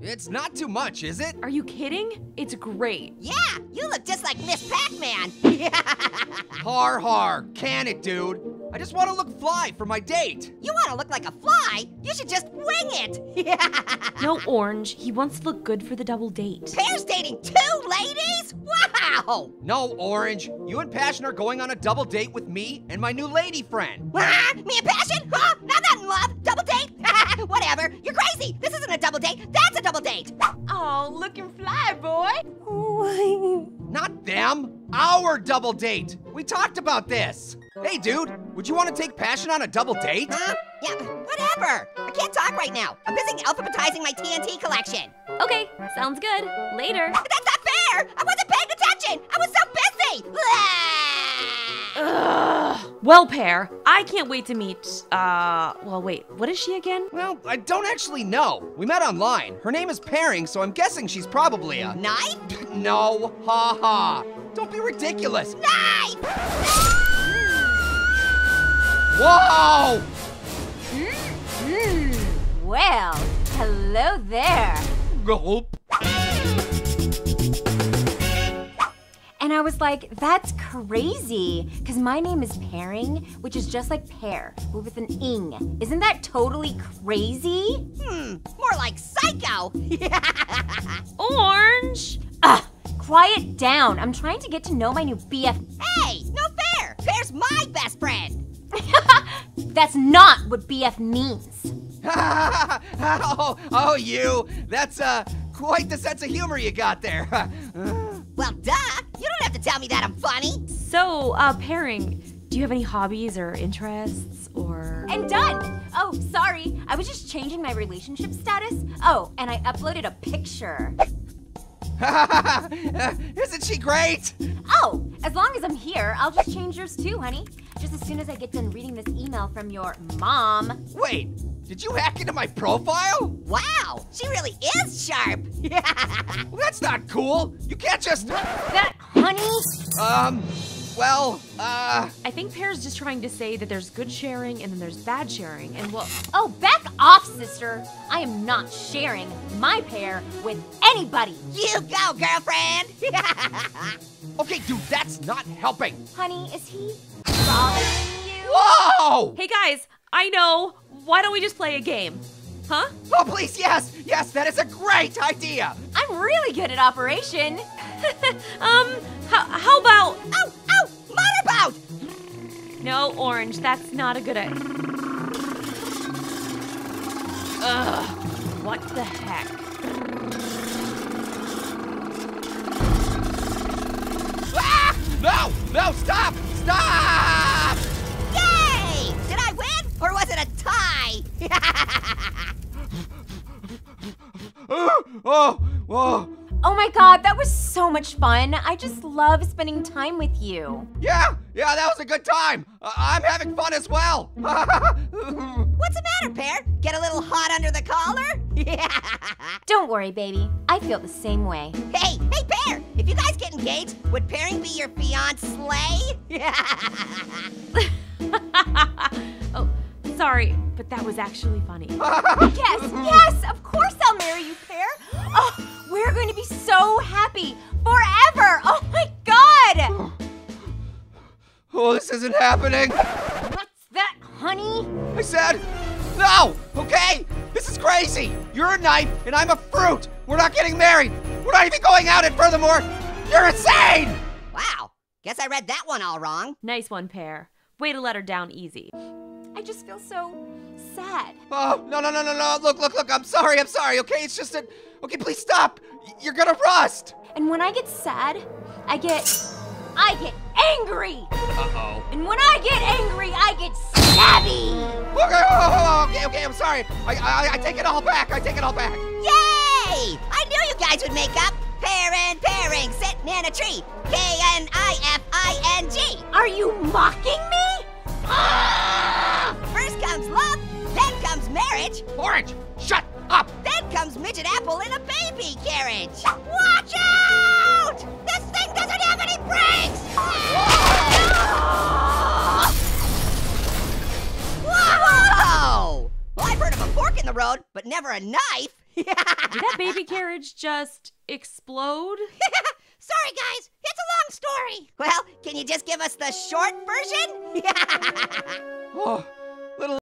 It's not too much, is it? Are you kidding? It's great. Yeah, you look just like Miss Pac-Man. Har har, can it, dude? I just want to look fly for my date. you want to look like a fly? You should just wing it. No, Orange. He wants to look good for the double date. Pear's dating two ladies? Wow! No, Orange. You and Passion are going on a double date with me and my new lady friend. Ah, me and Passion? Huh? Not that in love. Double date? Whatever. You're crazy. This isn't a double date. That's a double date. Oh, looking fly, boy. Not them. Our double date. We talked about this. Hey, dude, would you want to take Passion on a double date? Huh? Yeah, whatever. I can't talk right now. I'm busy alphabetizing my TNT collection. Okay, sounds good. Later. That's not fair. I wasn't Well, Pear, I can't wait to meet. Uh, well, wait. What is she again? Well, I don't actually know. We met online. Her name is Pairing, so I'm guessing she's probably a. Knife? No, ha ha. Don't be ridiculous. Knife! Whoa! Hmm. Well, hello there. Gulp. I was like, that's crazy. Because my name is Pairing, which is just like pear, but with an ing. Isn't that totally crazy? Hmm, more like psycho. Orange. Ugh, quiet down. I'm trying to get to know my new BF. hey, no fair. Pear's my best friend. That's not what BF means. oh, oh, you. That's uh quite the sense of humor you got there. Well, duh. Tell me that I'm funny. So, uh, Pairing, do you have any hobbies or interests or? And done. Oh, sorry. I was just changing my relationship status. Oh, and I uploaded a picture. Isn't she great? Oh, as long as I'm here, I'll just change yours too, honey. Just as soon as I get done reading this email from your mom. Wait, did you hack into my profile? Wow, she really is sharp. Well, that's not cool. You can't just. That, honey? Um, well, uh. I think Pear's just trying to say that there's good sharing and then there's bad sharing, and well, Oh, back off, sister. I am not sharing my Pear with anybody. you go, girlfriend. Okay, dude, that's not helping. Honey, is he bothering you? Whoa! hey guys, I know. Why don't we just play a game? Huh? Oh, please, yes, yes, that is a great idea. I'm really good at operation. Um, how, how about? oh, oh, motorboat. No, Orange. That's not a good idea. Ugh. What the heck? Ah! No, no, stop, stop! Yay! Did I win, or was it a tie? oh, whoa. Oh my god, that was so much fun. I just love spending time with you. Yeah, yeah, that was a good time. Uh, I'm having fun as well. What's the matter, Pear? Get a little hot under the collar? Yeah. Don't worry, baby. I feel the same way. hey, hey, Pear! If you guys get engaged, would pairing be your fiance? oh, sorry, but that was actually funny. Yes, yes, isn't happening. What's that, honey? I said, no, okay? This is crazy. You're a knife and I'm a fruit. We're not getting married. We're not even going out, and furthermore, you're insane! wow, guess I read that one all wrong. Nice one, Pear. Way to let her down easy. I just feel so sad. Oh, no, no, no, no, no. Look, look, look. I'm sorry, I'm sorry, okay? It's just that. Okay, please stop. Y- You're gonna rust. And when I get sad, I get I get angry. Uh oh. And when I get angry, I get stabby. Okay, oh, okay, okay, I'm sorry. I, I, I take it all back. I take it all back. Yay! I knew you guys would make up. Pear and pairing, sitting in a tree. K-N-I-F-I-N-G. Are you mocking me? Ah! First comes love, then comes marriage, Orange, shut up. then comes midget apple in a baby carriage. Watch out! This thing doesn't have any brakes! Whoa! I've heard a fork in the road, but never a knife. Did that baby carriage just explode? Sorry, guys, it's a long story. Well, can you just give us the short version? Oh,